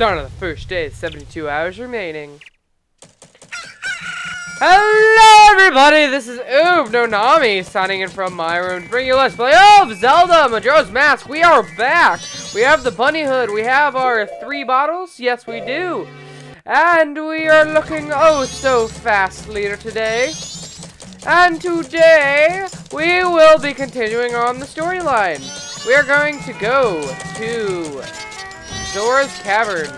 Start of the first day, 72 hours remaining. Hello everybody, this is Oob no Nami signing in from my room bring you Let's Play of Zelda Majora's Mask. We are back. We have the bunny hood. We have our three bottles. Yes, we do. And we are looking oh so fast leader today. And today, we will be continuing on the storyline. We are going to go to Zora's Cavern.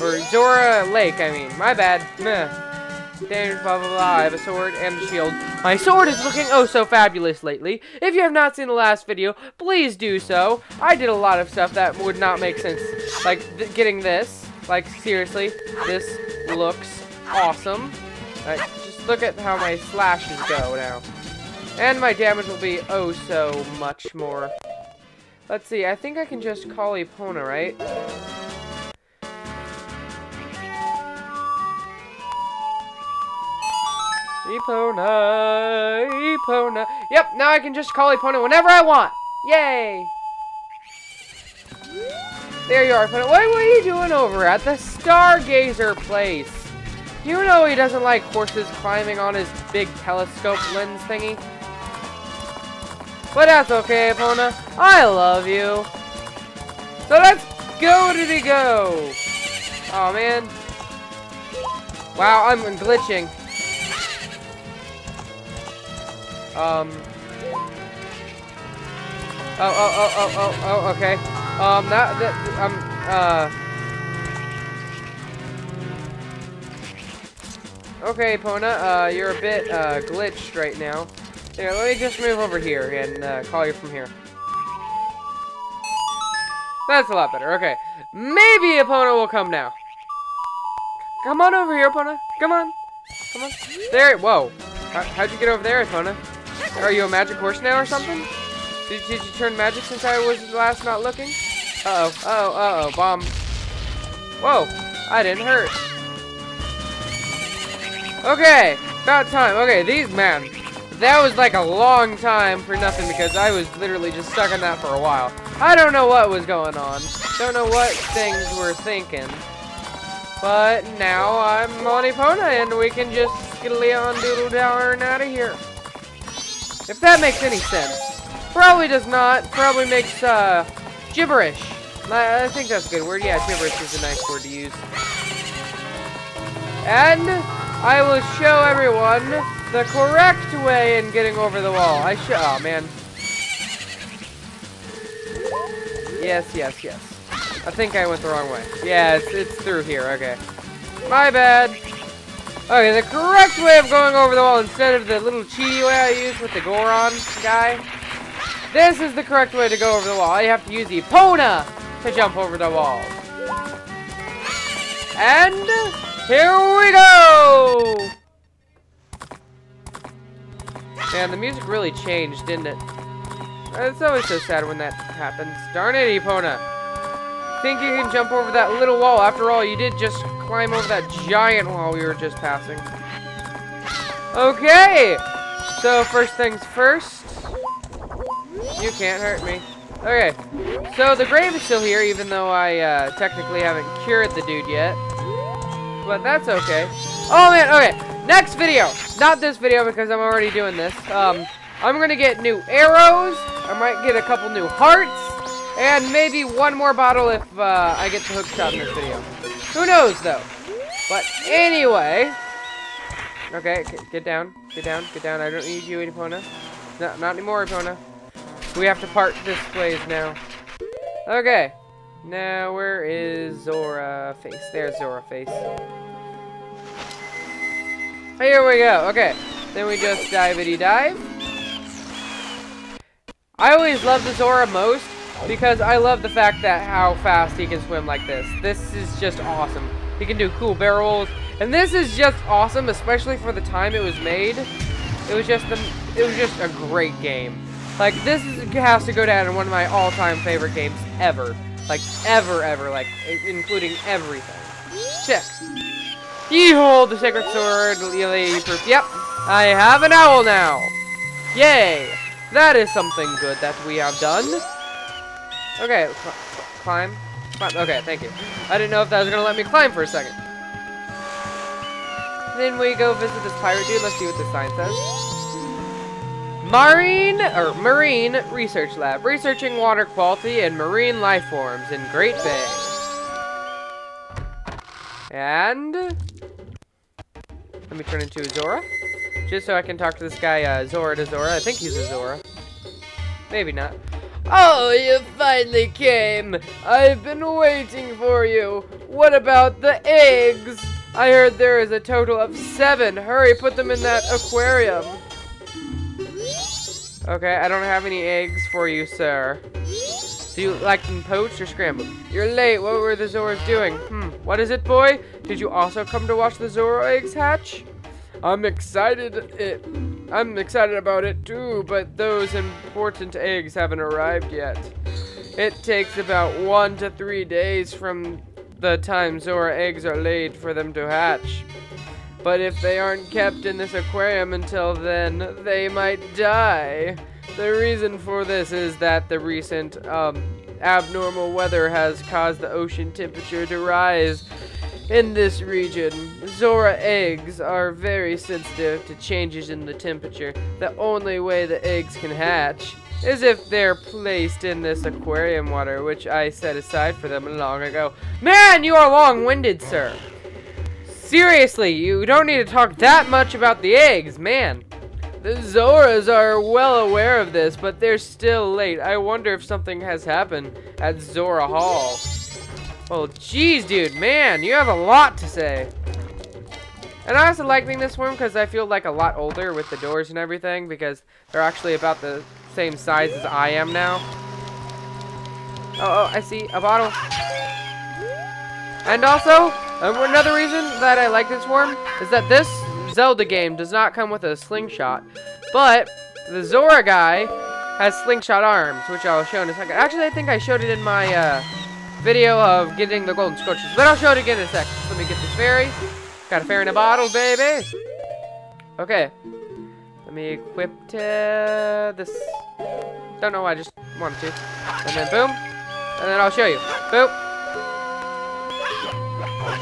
Or Zora Lake, I mean. My bad. Meh. Dangerous, blah, blah, blah. I have a sword and a shield. My sword is looking oh so fabulous lately. If you have not seen the last video, please do so. I did a lot of stuff that would not make sense. Like, th getting this. Like, seriously, this looks awesome. Uh, just look at how my slashes go now. And my damage will be oh so much more. Let's see, I think I can just call Epona, right? Epona, Epona. Yep, now I can just call Epona whenever I want. Yay! There you are, Epona. What, what are you doing over at the Stargazer place? You know he doesn't like horses climbing on his big telescope lens thingy. But that's okay, Epona. I love you. So let's go to the go. Oh man. Wow, I'm glitching. Um. Oh, oh, oh, oh, oh, oh, okay. Um, that, that, um, uh. Okay, Pona, uh, you're a bit, uh, glitched right now. Here, let me just move over here and, uh, call you from here. That's a lot better, okay. Maybe Epona will come now. Come on over here, Epona. Come on. Come on. There, whoa. How, how'd you get over there, Epona? Are you a magic horse now or something? Did, did you turn magic since I was last not looking? Uh-oh, uh-oh, uh-oh, bomb. Whoa, I didn't hurt. Okay, about time. Okay, these, man, that was like a long time for nothing because I was literally just stuck in that for a while. I don't know what was going on. Don't know what things were thinking. But now I'm on and we can just skiddly on doodle down and out of here. If that makes any sense. Probably does not. Probably makes, uh, gibberish. I, I think that's a good word. Yeah, gibberish is a nice word to use. And I will show everyone the correct way in getting over the wall. I show. Oh, man. Yes, yes, yes. I think I went the wrong way. Yeah, it's, it's through here. Okay. My bad. Okay, the correct way of going over the wall instead of the little cheaty way I used with the Goron guy. This is the correct way to go over the wall. All you have to use the Epona to jump over the wall. And here we go! Man, the music really changed, didn't it? It's always so sad when that happens. Darn it, Epona. Think you can jump over that little wall. After all, you did just climb over that giant wall we were just passing. Okay! So, first things first. You can't hurt me. Okay. So, the grave is still here, even though I uh, technically haven't cured the dude yet. But that's okay. Oh, man, okay. Next video. Not this video, because I'm already doing this. Um, I'm to get new arrows. I might get a couple new hearts. And maybe one more bottle if uh, I get the hook shot in this video. Who knows, though? But anyway. Okay, get down. Get down. Get down. I don't need you, Epona. No, not anymore, Epona. We have to part this ways now. Okay. Now, where is Zora face? There's Zora face. Here we go. Okay. Then we just divey dive. I always love the Zora most because I love the fact that how fast he can swim like this. This is just awesome. He can do cool barrels. And this is just awesome, especially for the time it was made. It was just the, it was just a great game. Like, this is, has to go down in one of my all-time favorite games ever. Like, ever, ever. Like, including everything. Check. You hold the sacred sword, Lily. Yep, I have an owl now. Yay. That is something good that we have done. Okay, cl climb. climb. Okay, thank you. I didn't know if that was to let me climb for a second. Then we go visit this pirate dude. Let's see what this sign says. Marine, or Marine Research Lab. Researching water quality and marine life forms in Great Bay. And... Let me turn into Zora. Just so I can talk to this guy, uh, Zora to Zora. I think he's a Zora. Maybe not. Oh, you finally came. I've been waiting for you. What about the eggs? I heard there is a total of seven. Hurry, put them in that aquarium. Okay, I don't have any eggs for you, sir. Do you like them poached or scrambled? You're late. What were the Zoras doing? Hmm, what is it, boy? Did you also come to watch the Zora eggs hatch? I'm excited it I'm excited about it too, but those important eggs haven't arrived yet. It takes about one to three days from the time Zora eggs are laid for them to hatch. But if they aren't kept in this aquarium until then, they might die. The reason for this is that the recent um, abnormal weather has caused the ocean temperature to rise in this region, Zora eggs are very sensitive to changes in the temperature. The only way the eggs can hatch is if they're placed in this aquarium water, which I set aside for them long ago. Man, you are long-winded, sir. Seriously, you don't need to talk that much about the eggs, man. The Zoras are well aware of this, but they're still late. I wonder if something has happened at Zora Hall. Well, jeez, dude, man, you have a lot to say. And I also like being this worm because I feel like a lot older with the doors and everything because they're actually about the same size as I am now. Oh, oh, I see a bottle. And also, um, another reason that I like this worm is that this Zelda game does not come with a slingshot, but the Zora guy has slingshot arms, which I'll show in a second. Actually, I think I showed it in my uh, video of getting the golden scorches. But I'll show it again in a sec. Let me get this fairy. Got a fairy in a bottle, baby. Okay. Let me equip to this. Don't know why, I just wanted to. And then boom. And then I'll show you. Boom.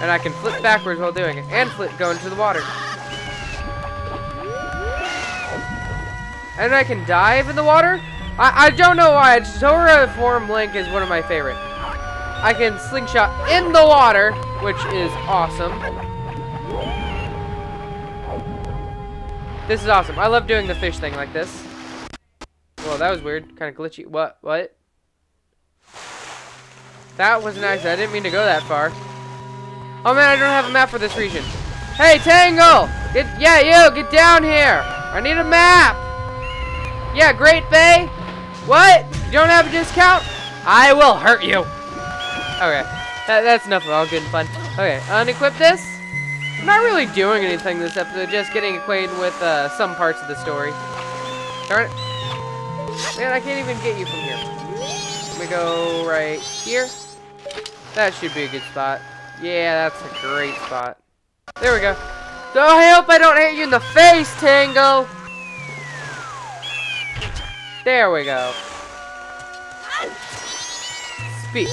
And I can flip backwards while doing it. And flip going into the water. And I can dive in the water? I, I don't know why. Zora form Link is one of my favorite. I can slingshot in the water, which is awesome. This is awesome. I love doing the fish thing like this. Well, that was weird. Kind of glitchy. What? What? That was nice. I didn't mean to go that far. Oh man, I don't have a map for this region. Hey, Tingle! Get, yeah, you, get down here! I need a map! Yeah, Great Bay? What? You don't have a discount? I will hurt you! Okay. That, that's enough of all good and fun. Okay, unequip this. I'm not really doing anything this episode, just getting acquainted with uh, some parts of the story. Darn it. Man, I can't even get you from here. Me go right here. That should be a good spot. Yeah, that's a great spot. There we go. So I hope I don't hit you in the face, Tango. There we go. Speak.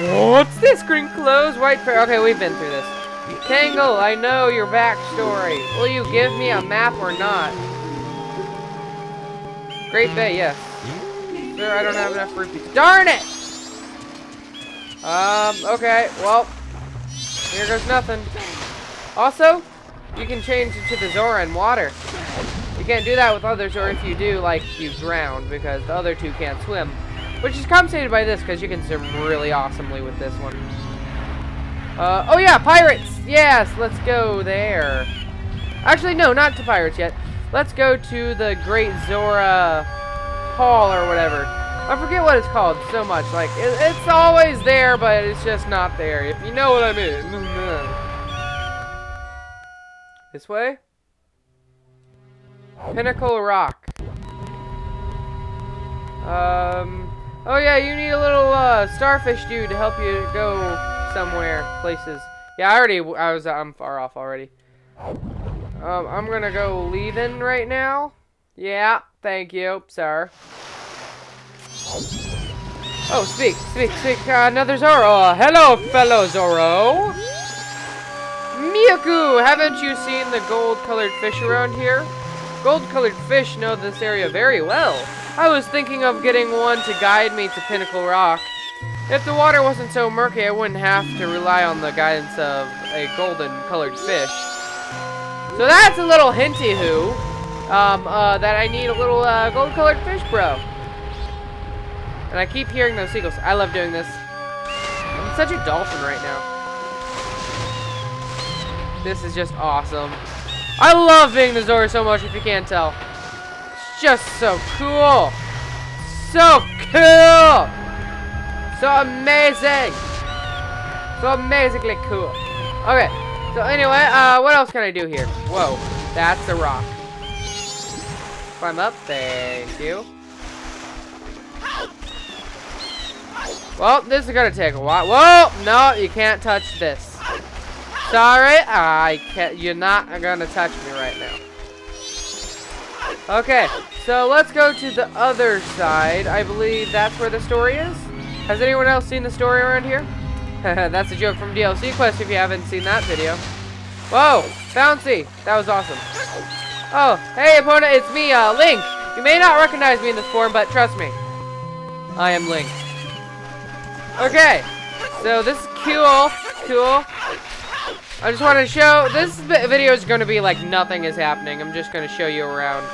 What's this? Green clothes, white fur. Okay, we've been through this. Tingle, I know your backstory. Will you give me a map or not? Great Bay, yes. Sir, I don't have enough rupees. Darn it! Um, okay, well, here goes nothing. Also, you can change into the Zora in water. Can't do that with others, or if you do, like, you drown, because the other two can't swim. Which is compensated by this, because you can swim really awesomely with this one. Uh, oh yeah, pirates! Yes, let's go there. Actually, no, not to pirates yet. Let's go to the Great Zora Hall or whatever. I forget what it's called so much. Like, it, it's always there, but it's just not there, if you know what I mean. this way? Pinnacle Rock. Um... Oh yeah, you need a little uh, starfish dude to help you go somewhere, places. Yeah, I already, I was, I'm far off already. Um, I'm gonna go leaving right now. Yeah, thank you, sir. Oh, speak, speak, speak. Uh, another Zora. Uh, hello, fellow Zora. Mikau, haven't you seen the gold-colored fish around here? Gold-colored fish know this area very well. I was thinking of getting one to guide me to Pinnacle Rock. If the water wasn't so murky, I wouldn't have to rely on the guidance of a golden-colored fish. So that's a little hinty-hoo, um, uh, that I need a little uh, gold-colored fish, bro. And I keep hearing those seagulls. I love doing this. I'm such a dolphin right now. This is just awesome. I love being the Zora so much, if you can't tell. It's just so cool. So cool. So amazing. So amazingly cool. Okay, so anyway, uh, what else can I do here? Whoa, that's a rock. Climb up, thank you. Well, this is gonna take a while. Whoa, no, you can't touch this. Sorry, I can't, you're not gonna touch me right now. Okay, so let's go to the other side. I believe that's where the story is. Has anyone else seen the story around here? that's a joke from DLC Quest if you haven't seen that video. Whoa, bouncy. That was awesome. Oh, hey opponent, it's me, uh, Link. You may not recognize me in this form, but trust me. I am Link. Okay, so this is cool, cool. I just want to show, this video is going to be like nothing is happening. I'm just going to show you around.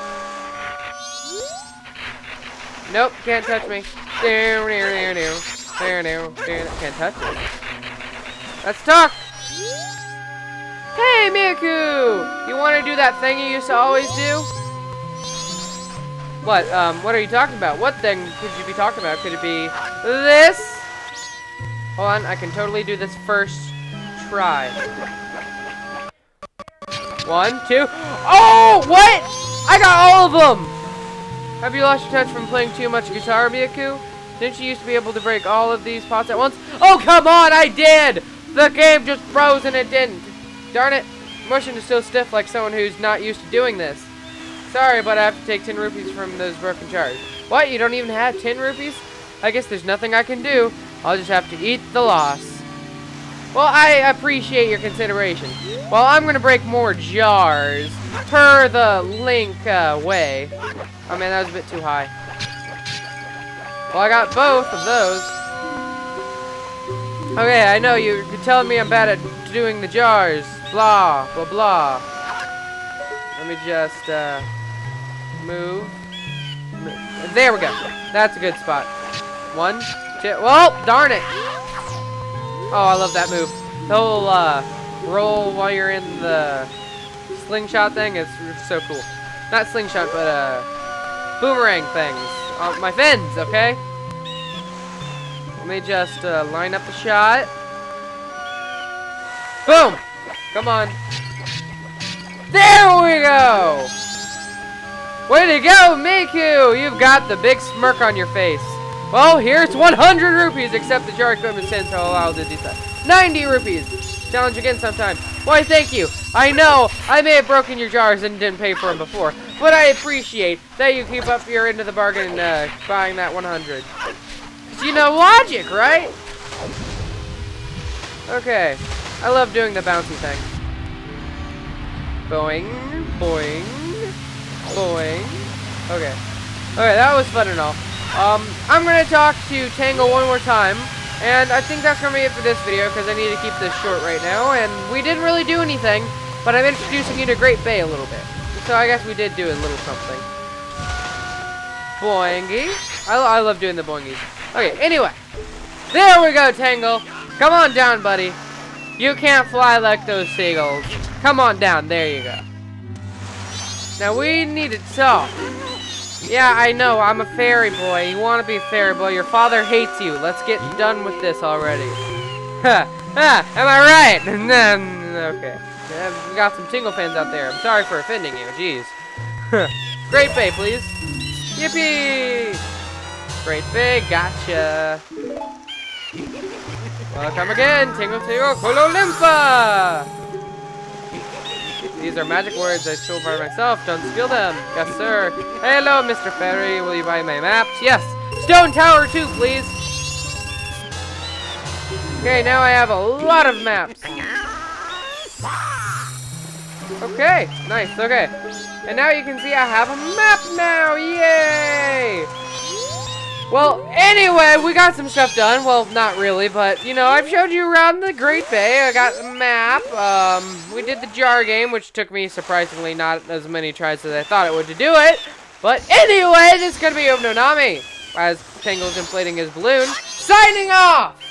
Nope, can't touch me. Can't touch me. Let's talk. Hey, Mikau! You want to do that thing you used to always do? What, um, what are you talking about? What thing could you be talking about? Could it be this? Hold on, I can totally do this first try. One, two. Oh, what? I got all of them! Have you lost your touch from playing too much guitar, Mikau? Didn't you used to be able to break all of these pots at once? Oh, come on, I did! The game just froze and it didn't. Darn it. Motion is so stiff like someone who's not used to doing this. Sorry, but I have to take 10 rupees from those broken jars. What? You don't even have 10 rupees? I guess there's nothing I can do. I'll just have to eat the loss. Well, I appreciate your consideration. Well, I'm to break more jars per the link uh, way. Oh, man, that was a bit too high. Well, I got both of those. Okay, I know you're telling me I'm bad at doing the jars. Blah, blah, blah. Let me just uh, move. There we go. That's a good spot. One, two. Well, darn it. Oh, I love that move. The whole uh, roll while you're in the slingshot thing is so cool. Not slingshot, but uh, boomerang things. Uh, my fins, okay? Let me just uh, line up the shot. Boom! Come on. There we go! Way to go, Mikau! You've got the big smirk on your face. Well, here's 100 rupees, except the jar equipment stands to allow the that. 90 rupees. Challenge again sometime. Why, thank you. I know I may have broken your jars and didn't pay for them before, but I appreciate that you keep up your end of the bargain uh, buying that 100. you know logic, right? Okay. I love doing the bouncy thing. Boing, boing, boing. Okay. Okay, that was fun and all. Um, I'm going to talk to Tango one more time. And I think that's going to be it for this video because I need to keep this short right now. And we didn't really do anything, but I'm introducing you to Great Bay a little bit. So I guess we did do a little something. Boingy. I, I love doing the boingies. Okay, anyway. There we go, Tingle. Come on down, buddy. You can't fly like those seagulls. Come on down. There you go. Now we need to talk. Yeah, I know. I'm a fairy boy. You want to be a fairy boy. Your father hates you. Let's get done with this already. Ha! ha! Am I right? okay. We got some Tingle fans out there. I'm sorry for offending you. Jeez. Great Bay, please. Yippee! Great Bay, gotcha. Welcome again, Tingle Tingle Kooloo-Limpah! These are magic words I stole by myself. Don't steal them. Yes, sir. Hello, Mr. Fairy. Will you buy my maps? Yes. Stone Tower 2, please. Okay, now I have a lot of maps. Okay, nice, okay. And now you can see I have a map now, yay! Well, anyway, we got some stuff done. Well, not really, but, you know, I've showed you around the Great Bay. I got the map. Um, we did the jar game, which took me, surprisingly, not as many tries as I thought it would to do it. But anyway, this is going to be Nami, as Tingle's inflating his balloon. Signing off!